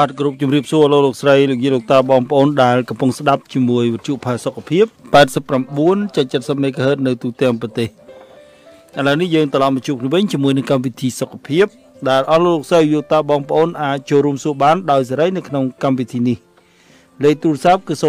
បាទគ្រប់ជំរាបសួរលោកលោកស្រីលោកយាយលោកតាបងប្អូនដែលកំពុងស្ដាប់ជាមួយវិទ្យុផាសុខភាព89.70 MHz នៅទូទាំងប្រទេសឥឡូវនេះយើងត្រឡប់មកជួបគ្នាវិញជាមួយនឹងកម្មវិធីសុខភាពដែលអស់លោកស្រីយោតាបងប្អូនអាចចូលរួមសួរបានដោយសេរីនៅក្នុងកម្មវិធីនេះលេខទូរស័ព្ទគឺ016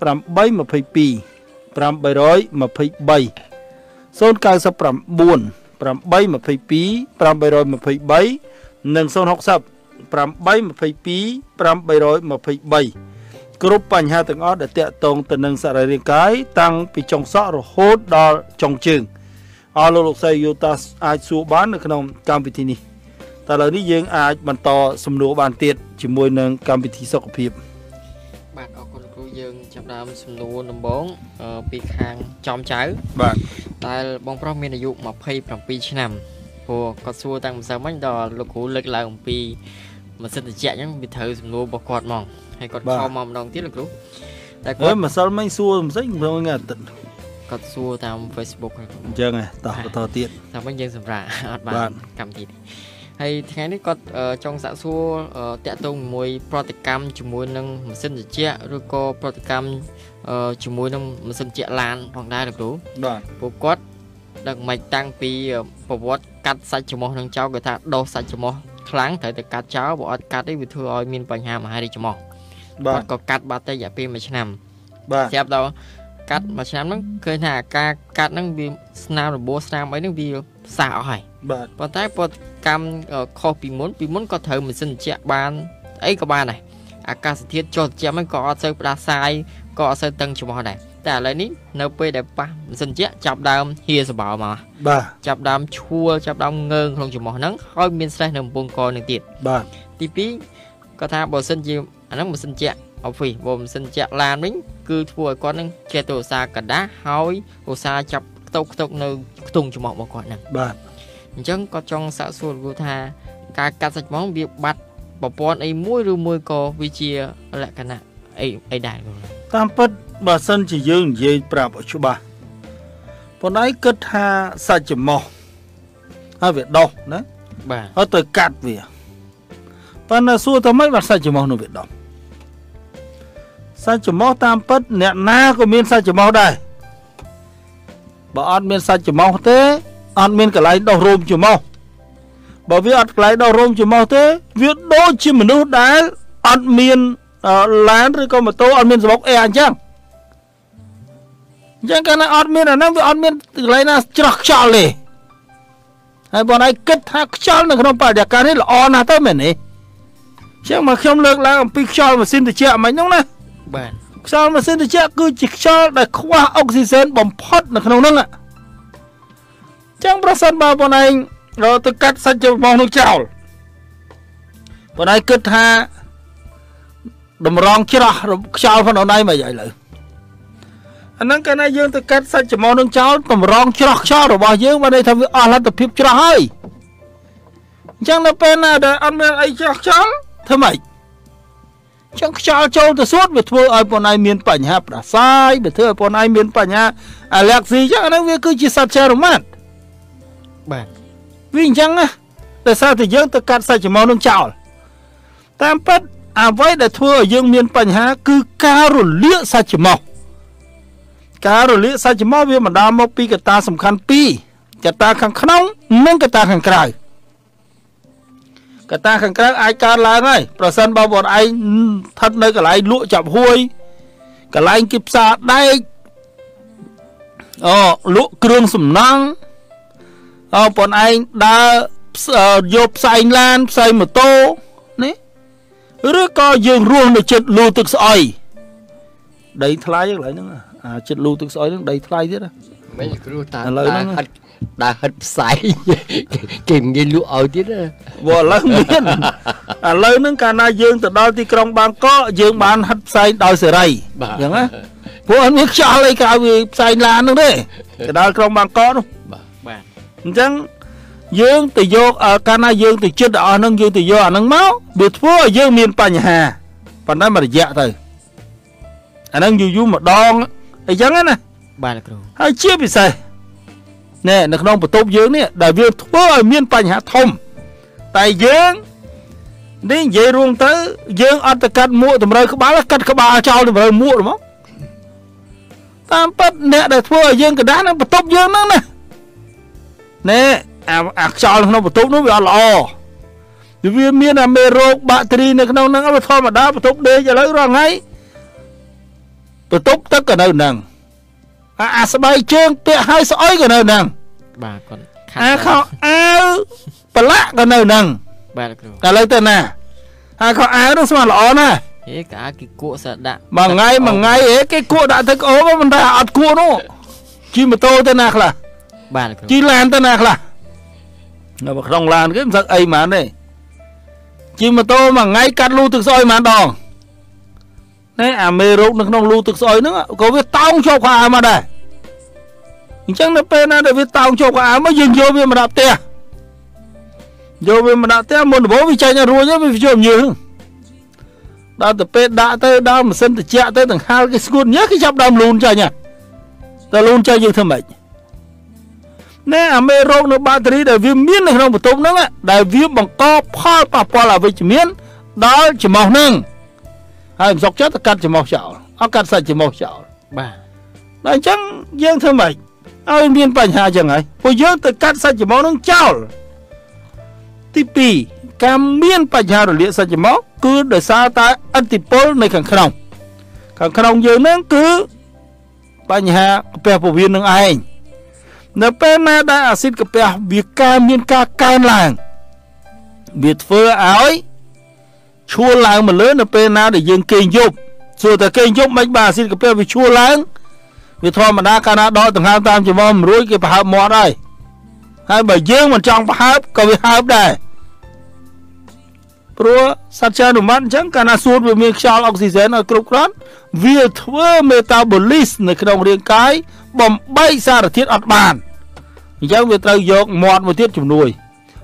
822 823 099 822 823និង060 822 823គ្រប់បញ្ហាទាំងអស់ដែលតាក់ទងទៅនឹងសរីរាង្គកាយតាំងពីចុងសក់រហូតដល់ចុងជើងអស់លោកលោកស្រីយូតាអាចសួរបាននៅក្នុងកម្មវិធីនេះតែឥឡូវនេះយើងអាចបន្តសំណួរបានទៀតជាមួយនឹងកម្មវិធីសុខភាពបាទអរគុណគ្រូយើងចាប់ដើមសំណួរដំបូងពីខាងចំចៅបាទដែលបងប្រុសមានអាយុ27ឆ្នាំព្រោះគាត់សួរតាំងម្សិលមិញដល់លោកគ្រូលើកឡើងអំពី ម៉ាស៊ីនត្រជាក់អញ្ចឹងវាត្រូវសំណួររបស់គាត់ហ្មងហើយគាត់ខំមកម្ដងទៀតលោកគ្រូតែគាត់ម្សិលមិញសួរមិនស្អីព្រោះថ្ងៃអាទិត្យគាត់សួរតាម Facebook អញ្ចឹងហ៎តោះបន្តទៀតតាមវិញយើងសម្រាប់អត់បានកម្មវិធីហើយថ្ងៃនេះគាត់ចង់សាកសួរតាក់ទងជាមួយ ប្រតិកម្មជាមួយនឹងម៉ាស៊ីនត្រជាក់ឬក៏ប្រតិកម្មជាមួយនឹងម៉ាស៊ីនត្រជាក់ឡានផងដែរលោកគ្រូបាទពួកគាត់ដឹងមិនតាំងពីប្រវត្តិកាត់សាច់ច្រមុះនឹងចោលគេថាដោះសាច់ច្រមុះ ខ្លាំងត្រូវតែកាត់ចោលបើអត់កាត់ទេវាធ្វើឲ្យមានបញ្ហាមហារីកច្រមុះបាទក៏កាត់បាត់ទៅរយៈពេល1ឆ្នាំបាទស្រាប់ដល់កាត់មួយឆ្នាំហ្នឹងឃើញថាការកាត់ហ្នឹងវាស្នាមរបួសស្នាមអីហ្នឹងវាសះអស់ហើយបាទប៉ុន្តែប្រតិកម្មខុសពីមុនពីមុនក៏ត្រូវម៉ាស៊ីនត្រជាក់បានអីក៏បានដែរអាកាសធាតុចុះត្រជាក់ហ្នឹងក៏អត់សូវផ្ដាសាយក៏អត់សូវតឹងច្រមុះដែរ តែឥឡូវនេះនៅពេលដែលប៉ះម៉ាស៊ីនជាចាប់ដើមហៀសបោមកបាទចាប់ដើមឈួលចាប់ដើមងើងក្នុងច្រមុះហ្នឹងហើយមានស្រេះនៅកំពង់កនឹងទៀតបាទទី2គាត់ថាបើសិនជាអាហ្នឹងម៉ាស៊ីនជា office បើម៉ាស៊ីនជាឡានវិញគឺធ្វើឲ្យគាត់នឹងចេះទៅឧស្សាហ៍កដាស់ហើយឧស្សាហ៍ចាប់ខ្តុកខ្តុកនៅខ្ទង់ច្រមុះរបស់គាត់ហ្នឹងបាទអញ្ចឹងគាត់ចង់សាកសួរលោកថាការកាត់សាច់ម៉ងវាបាត់ប្រព័ន្ធអីមួយឬមួយក៏វាជាលក្ខណៈអីអីដែរ តាមពិតបើសិនជាយើងនិយាយប្រាប់ឲ្យច្បាស់ប៉ុន្តែគិតថាសាច់ច្រមុះហើយវាដោះណាបាទហើយទៅកាត់វាប៉ុន្តែសួរតើម៉េចបានសាច់ច្រមុះនោះវាដោះសាច់ច្រមុះតាមពិតអ្នកណាក៏មានសាច់ច្រមុះដែរបើអត់មានសាច់ច្រមុះទេអត់មានកន្លែងដោះរោមច្រមុះបើវាអត់កន្លែងដោះរោមច្រមុះទេ វាដូចជាមនុស្សដែលអត់មាន ឡានឬក៏ម៉ូតូអត់មានសម្បុកអេអញ្ចឹងអញ្ចឹងកាលណាអត់មានអាហ្នឹងវាអត់មានកន្លែងណាច្រោះខ្យល់ទេហើយបងឯងគិតថាខ្យល់នៅក្នុងបរិយាកាសនេះល្អណាស់ទៅមែនទេចឹងមកខ្ញុំលើកឡើងអំពីខ្យល់ម៉ាស៊ីនត្រជាក់មិញហ្នឹងណាបាទខ្យល់ម៉ាស៊ីនត្រជាក់គឺជាខ្យល់ដែលខ្វះអុកស៊ីសែនបំផុតនៅក្នុងហ្នឹងចឹងប្រសិនបើបងឯងរកទៅកាត់សាច់របស់នោះចោលបងឯងគិតថា តម្រងច្រោះខ្យល់ផងណៃមកឥឡូវអាហ្នឹងកាលណាយើងទៅកាត់សាច់ច្រមុះនឹងចោលតម្រងច្រោះខ្យល់របស់យើងបានន័យថាវាអស់លទ្ធភាពច្រោះហើយអញ្ចឹងនៅពេលណាដែលអត់មានអីច្រោះខ្យល់ធ្វើម៉េចចឹងខ្យល់ចូលទៅសួតវាធ្វើឲ្យប៉ុនឯងមានបញ្ហាផ្ដាសាយវាធ្វើឲ្យប៉ុនឯងមានបញ្ហាអាឡែកស៊ីចឹងអាហ្នឹងវាគឺជាសត្វចរមាត់បាទវាអញ្ចឹងណាតែសារតែយើងទៅកាត់សាច់ច្រមុះនឹងចោលតាមពិត អ្វីដែលធ្វើឲ្យយើងមានបញ្ហា គឺការរលាកសាច់ច្រមុះការរលាកសាច់ច្រមុះវាបណ្ដាលមកពីកត្តាសំខាន់ពីរកត្តាខាងក្នុង និងកត្តាខាងក្រៅកត្តាខាងក្រៅអាចកើតឡើងហើយប្រសិនបើបងឯងស្ថិតនៅកន្លែងលក់ចាប់ហួយកន្លែងគេផ្សារដែកអូលក់គ្រឿងសំណង់អូបងឯងដើរយកផ្សែងឡានផ្សែងម៉ូតូនេះ ឬក៏យើងរស់នៅចិត្តលូទឹកស្អុយដីថ្លៃកន្លែងហ្នឹងអាចិត្តលូទឹកស្អុយហ្នឹងដីថ្លៃទៀតណាមិនគ្រូតាឥឡូវហ្នឹងដើរហិតផ្សាយគេងាយលក់ឲ្យទៀតណាបើឥឡូវមានឥឡូវហ្នឹងកាលណាយើងទៅដល់ទីក្រុងបាងកកយើងបានហិតផ្សាយដោយសេរីអញ្ចឹងណាព្រោះអត់មានខ្យល់អីក្រៅវាផ្សាយឡានហ្នឹងទេទៅដល់ក្រុងបាងកកនោះបាទបាទអញ្ចឹង យើងទៅយកកាលណាយើងទៅចិត្តអស់ហ្នឹងយើងទៅយកអាហ្នឹងមកវាធ្វើឲ្យយើងមានបញ្ហាប៉ុន្តែមួយរយៈទៅអាហ្នឹងយូរយូរម្ដងអីចឹងណាបាទគ្រូហើយជាពិសេសណែនៅក្នុងបន្ទប់យើងនេះដែលវាធ្វើឲ្យមានបញ្ហាធំតែយើងនេះនិយាយរួមទៅយើងអត់ទៅកាត់មួកតម្រូវក្បាលកាត់ក្បាលចោលតម្រូវមួកហ្មងតាមពិតអ្នកដែលធ្វើឲ្យយើងកដាស់នឹងបន្ទប់យើងហ្នឹងណាណែ អាអាខ្យល់ក្នុងបន្ទប់នោះវាអត់ល្អវាមានអាមេរោគបាក់តេរីនៅក្នុងហ្នឹងវាធម្មតាបន្ទប់ដេកឥឡូវរាល់ថ្ងៃបន្ទប់ទឹកក៏នៅហ្នឹងអាអាស្បែកជើងពាក់ហើយស្អុយក៏នៅហ្នឹងបាទគាត់ខាអាខោអាវប្រឡាក់ក៏នៅហ្នឹងបាទគ្រូឥឡូវទៅណាអាខោអាវនោះស្មានល្អណាស់ហេកាគេគក់សដាក់មួយថ្ងៃមួយថ្ងៃអេគេគក់ដាក់ទឹកអូបមិនថាអត់គក់នោះជិះម៉ូតូទៅណាខ្លះបាទគ្រូជិះឡានទៅណាខ្លះ នៅក្នុងឡានគេមិនសឹកអីហ្មងទេជិះម៉ូតូមួយថ្ងៃកាត់លូទឹកស្អុយហ្មងដងណែអាមេរោគនៅក្នុងលូទឹកស្អុយហ្នឹងក៏វាតោងជាប់ខោអាវមកដែរអញ្ចឹងនៅពេលណាដែលវាតោងជាប់ខោអាវមកយើងយកវាមកដាក់ផ្ទះយកវាមកដាក់ផ្ទះមុនដំបូងវាចេញឲ្យរួចហើយវាជាប់យើងដល់ទៅពេលដាក់ទៅដល់ម៉ាស៊ីនត្រជាក់ទៅដង្ហាលគេស្ងួតញ៉ាគេចាប់ដើមលូនចាញ់ហ่ะតែលូនចាញ់យើងធ្វើម៉េច ណែអាមេរោគនៅបាក់តេរីដែលវាមាននៅក្នុងបន្ទប់ហ្នឹងដែលវាបង្កផលប៉ះពាល់អវិជ្ជមានដល់ច្រមុះហ្នឹងហើយមិនសុកចិត្តទៅកាត់ច្រមុះចោលអត់កាត់សាច់ច្រមុះចោលបាទដល់អញ្ចឹងយើងធ្វើម៉េចឲ្យមានបញ្ហាចឹងហើយព្រោះយើងទៅកាត់សាច់ច្រមុះហ្នឹងចោលទី2ការមានបញ្ហារលាកសាច់ច្រមុះគឺដោយសារតែអតិពលនៃខាងក្នុងខាងក្នុងយើងហ្នឹងគឺបញ្ហាកាពះពោះវៀននឹងឯង នៅពេលណាដែលអាស៊ីតកាពះវាកើនមានការកើនឡើងវាធ្វើឲ្យឈួលឡើងមកលើនៅពេលណាដែលយើងគេងយប់សួរតែគេងយប់មិនបានអាស៊ីតកាពះវាឈួលឡើងវាធម្មតាកាលណាដកដង្ហើមតាមច្រមុះមិនរួចគេប្រហើបមាត់ហើយហើយបើយើងមិនចង់ប្រហើបក៏វាហើបដែរ ព្រោះសត្វចានុម័តអញ្ចឹងកាលណាសួតវាមានខ្យល់អុកស៊ីហ្សែនឲ្យគ្រប់គ្រាន់វាធ្វើមេតាបូលីសនៅក្នុងរាងកាយបំបែកសារធាតុអត់បានអញ្ចឹងវាត្រូវយកមាត់មួយទៀតជំនួយ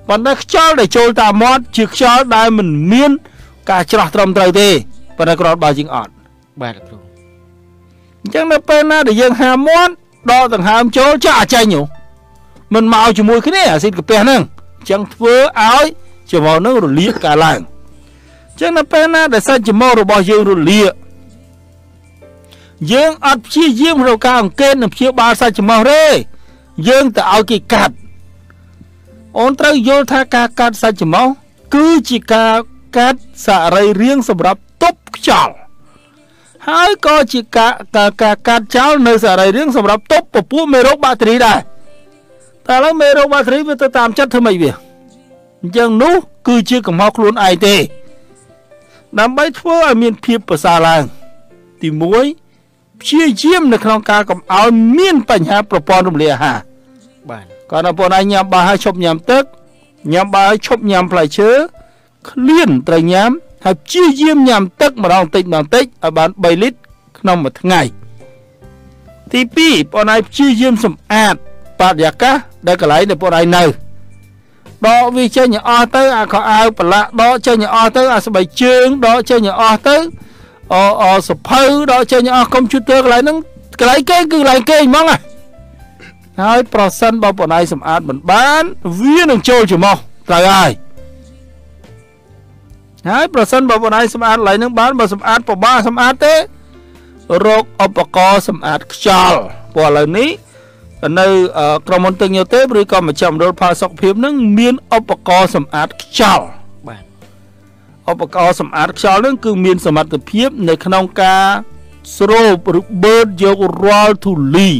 ប៉ុន្តែខ្យល់ដែលចូលតាមមាត់ជាខ្យល់ដែលមិនមាន ការច្រោះត្រឹមត្រូវទេប៉ុន្តែគ្រាន់បើជាងអត់បាទគ្រូអញ្ចឹងនៅពេលណាដែលយើងហាមាត់ដកដង្ហើមចូលចាក់ចេញហ៎មិនមកជាមួយគ្នាអាស៊ីតកាពះហ្នឹងអញ្ចឹងធ្វើឲ្យ ច្រមុះហ្នឹងរលាកកាលឡើងអញ្ចឹងនៅពេលណាដែលសាច់ច្រមុះរបស់យើងរលាកយើងអត់ព្យាយាមក្នុងការអង្កេតនិងព្យាបាលសាច់ច្រមុះទេយើងទៅឲ្យគេកាត់អូនត្រូវយល់ថាការកាត់សាច់ច្រមុះគឺជាការកាត់សរីរាង្គសម្រាប់ទប់ខ្យល់ហើយក៏ជាការការការកាត់ចោលនៅសរីរាង្គសម្រាប់ទប់ពពួកមេរោគបាក់តេរីដែរតែឥឡូវមេរោគបាក់តេរីវាទៅតាមចិត្តធ្វើម៉េចវា អញ្ចឹងនោះ គឺជាកំហុសខ្លួនឯងទេ ដើម្បីធ្វើឲ្យមានភាពប្រសើរឡើង ទី1ព្យាយាមនៅក្នុងការកុំឲ្យមានបញ្ហាប្រព័ន្ធរំលាយអាហារបាទគាត់នៅបងឯងញ៉ាំបាយហើយឈប់ញ៉ាំទឹកញ៉ាំបាយហើយឈប់ញ៉ាំផ្លែឈើឃ្លានត្រូវញ៉ាំហើយព្យាយាមញ៉ាំទឹកម្ដងតិចម្ដងតិចឲ្យបាន3លីត្រក្នុងមួយថ្ងៃទី2បងឯងព្យាយាមសម្អាតបរិយាកាសដែលកន្លែងដែលបងឯងនៅ ដកវាចេញឲ្យអស់ទៅអាខោអាវប្រឡាក់ដកចេញឲ្យអស់ទៅអាស្បែកជើងដកចេញឲ្យអស់ទៅអអសភៅដកចេញឲ្យអស់កុំព្យូទ័រកន្លែងហ្នឹងកន្លែងគេគឺកន្លែងគេហ្មងណាហើយប្រសិនបើបងឯងសម្អាតមិនបាន វានឹងចូលច្រមុះត្រូវហើយហើយប្រសិនបើបងឯងសម្អាតកន្លែងហ្នឹងបានបើសម្អាតពិបាកសម្អាតទេរកឧបករណ៍សម្អាតខ្យល់ព្រោះឥឡូវនេះ នៅអឺក្រុមហ៊ុនទឹកញើទេឬក៏មជ្ឈមណ្ឌលផលសុខភាពហ្នឹងមានឧបករណ៍សម្អាតខ្យល់បាទឧបករណ៍សម្អាតខ្យល់ហ្នឹងគឺមានសមត្ថភាព នៅក្នុងការស្រូបឬបឺតយករាល់ធូលី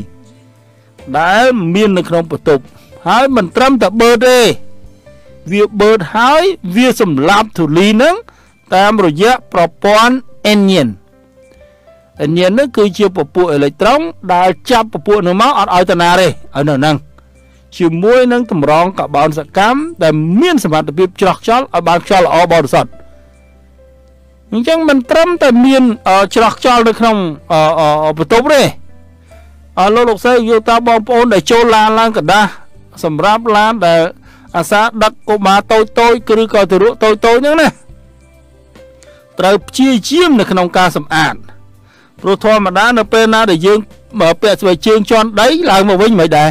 ដែលមាននៅក្នុងបន្ទប់ហើយមិនត្រឹមតែបឺតទេវាបឺតហើយវាសម្លាប់ធូលីហ្នឹងតាមរយៈប្រព័ន្ធ anion anion ហ្នឹ ងគឺជាពពួកអេឡិចត្រុងដែលចាប់ពពួកហ្នឹងមកអត់ឲ្យតាណាទេឲ្យនៅហ្នឹងជាមួយនឹងតម្រងកាបូនសកម្មដែលមានសមត្ថភាពច្រោះខ្យល់ឲ្យបានខ្យល់ល្អបរិសុទ្ធអញ្ចឹងមិនត្រឹមតែមានអឺច្រោះខ្យល់នៅក្នុងអឺអឺបន្ទប់ទេ អរលោកលោកស្រីយកតាបងប្អូនដែលចូលឡានឡើងกระដាស់សម្រាប់ឡានដែលអាសាដឹកកុមារតូចតូចឬក៏ទារកតូចតូចហ្នឹងណាត្រូវព្យាយាមនៅក្នុងការសម្អាត ព្រោះធម្មតានៅពេលណាដែលយើងបើពាក់ស្បែកជើងជន់ដីឡើងមកវិញមិនដែរ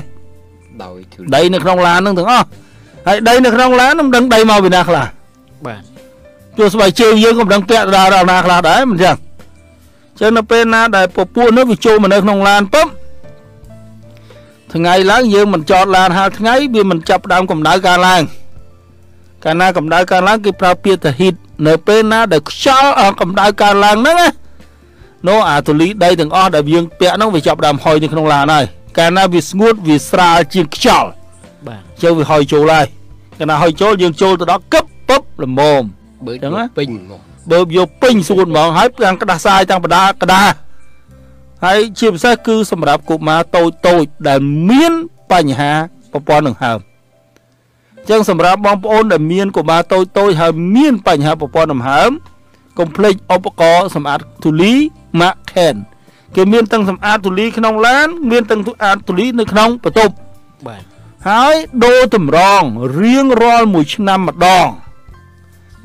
ដោយធូលីដីនៅក្នុងឡានហ្នឹងទាំងអស់ហើយដីនៅក្នុងឡានមិនដឹងដីមកពីណាខ្លះបាទជួស្បែកជើងយើងក៏មិនដឹងពាក់ដល់ដល់ណាខ្លះដែរមិនចឹងចឹងនៅពេលណាដែលពពួកនោះវាចូលមកនៅក្នុងឡានปุ๊បថ្ងៃឡើងយើងមិនចតឡានហាលថ្ងៃវាមិនចាប់ដើមកម្ដៅការឡើងកាលណាកម្ដៅការឡើងគេប្រើពាក្យថា heat នៅពេលណាដែលខ្យល់កម្ដៅការឡើងហ្នឹងណា នោះអាទូលីដីទាំងអស់ដែលយើងពាក់ហ្នឹងវាចាប់ដើមហុយនៅក្នុងឡានហើយកាលណាវាស្ងួតវាស្រាលជាងខ្យល់បាទជើវាហុយចូលហើយកាលណាហុយចូលយើងចូលទៅដល់កឹបពឹបល្មមបើចឹងពេញហ្មងបើយកពេញសួនហ្មងហើយទាំងក្តាស់សាយទាំងបដាក្តាស់ហើយជាពិសេសគឺសម្រាប់កុមារតូចតូចដែលមានបញ្ហាប្រព័ន្ធដង្ហើមចឹងសម្រាប់បងប្អូនដែលមានកុមារតូចតូចហើយមានបញ្ហាប្រព័ន្ធដង្ហើមកុំភ្លេចឧបករណ៍សម្អាតទូលី Mac Ken គេមានទាំងសម្អាតទូលីក្នុងឡាន មានទាំងសម្អាតទូលីនៅក្នុងបន្ទប់បាទហើយដូរតម្រងរៀងរាល់មួយឆ្នាំម្ដង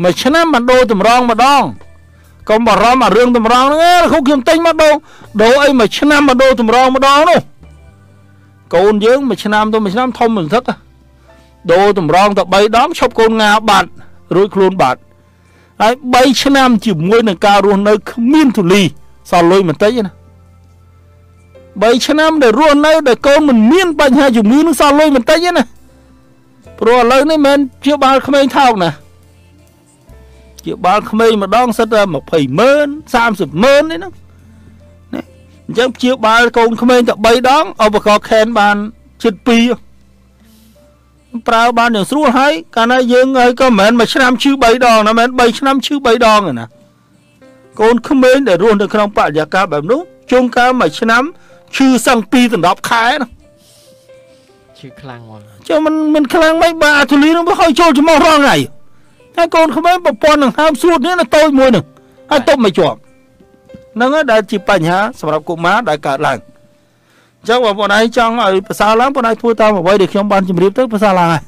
មួយឆ្នាំមកដូរតម្រងម្ដងកុំបារម្ភអារឿងតម្រងហ្នឹងខុសខ្ញុំទិញមកដូរដូរអីមួយឆ្នាំមកដូរតម្រងម្ដងនោះកូនយើងមួយឆ្នាំទៅមួយឆ្នាំធំមិនសឹកដូរតម្រងទៅ3ដងឈប់កូនងាបាត់រួចខ្លួនបាត់ហើយ3ឆ្នាំជាមួយនឹងការរស់នៅគ្មានទូលី សល់លុយបន្តិចណា3ឆ្នាំដែលរស់នៅដែលកូនមិនមានបញ្ហាជំងឺនឹងសល់លុយបន្តិចណាព្រោះឥឡូវនេះមិនជាបាលក្មេងថោកណាជាបាល់ក្មេងម្ដងសិតតែ20ម៉ឺន30ម៉ឺននេះណាអញ្ចឹងព្យាបាលកូនក្មេងតែ3ដងឧបករណ៍ខេនបានជិត2ប្រើបានយ៉ាងស្រួលហើយកាលណាយើងហើយក៏មិនមែនមួយឆ្នាំឈឺ3ដងណាមិនមែន3ឆ្នាំឈឺ3ដងទេណា កូនក្មេងដែលរស់នៅក្នុងបរិយាកាសបែបនោះជុំកើមួយឆ្នាំឈឺសឹង2ដល់10ខែណាឈឺខ្លាំងមកចុះមិនមិនខ្លាំងមិនបើអាទូលីនឹងវាហើយចូលច្រមុះរាល់ថ្ងៃហើយកូនក្មេងប្រព័ន្ធនឹងហើមស្រួតនេះតូចមួយនឹងហើយតុបមិនជាប់ហ្នឹងដែលជាបញ្ហាសម្រាប់កុមារដែលកើតឡើងអញ្ចឹងបងប្អូនឯងចង់ឲ្យប្រសើរឡើងបងឯងធ្វើតាមអ្វីដែលខ្ញុំបានជម្រាបទៅប្រសើរឡើងហើយ